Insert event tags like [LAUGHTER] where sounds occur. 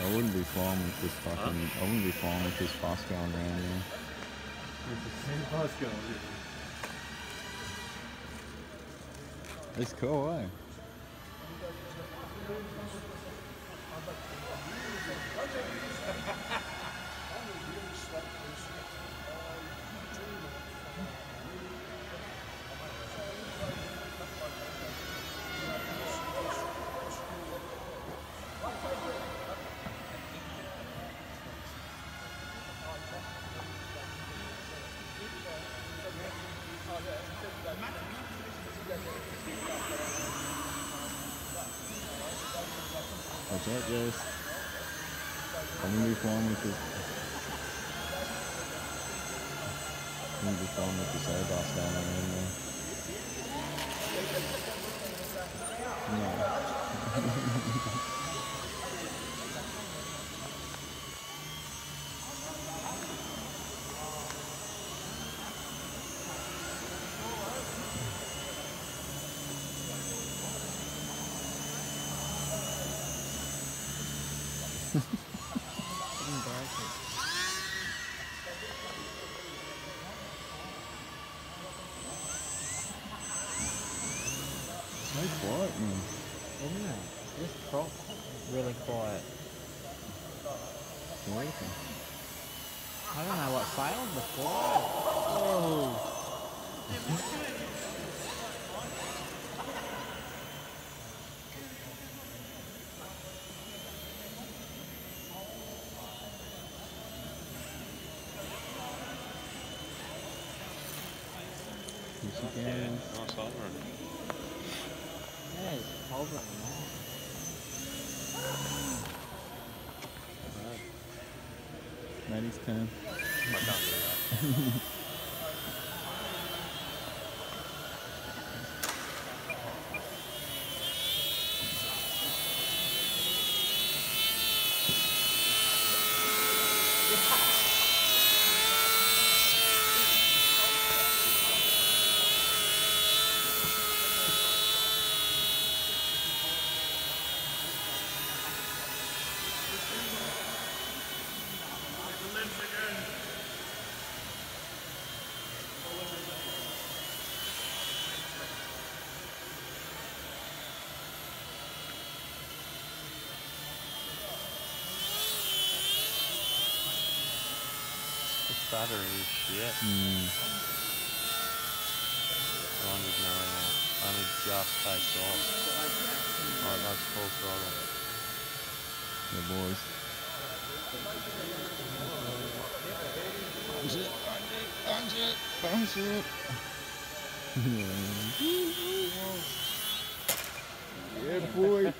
I wouldn't be falling with this fucking. Huh? I wouldn't be falling with this boss going around here. With the same going. It's cool, eh? Okay. Watch out, Jess. I'm gonna be flying with this. I'm gonna be flying with this Airbus going around there. No. [LAUGHS] No quiet, man. Isn't it? This prop really quiet. Beautiful. I don't know what failed before. Whoa. [LAUGHS] Yes, you can. Nice hovering. Yeah, it's hovering now. Maddie's turn. I can't do that. [LAUGHS] This battery is shit. Mm. 100 milliamp. Only just takes off. Right, that's full throttle. The boys. Punch it, punch it, punch it, [LAUGHS] punch it. yeah, boy.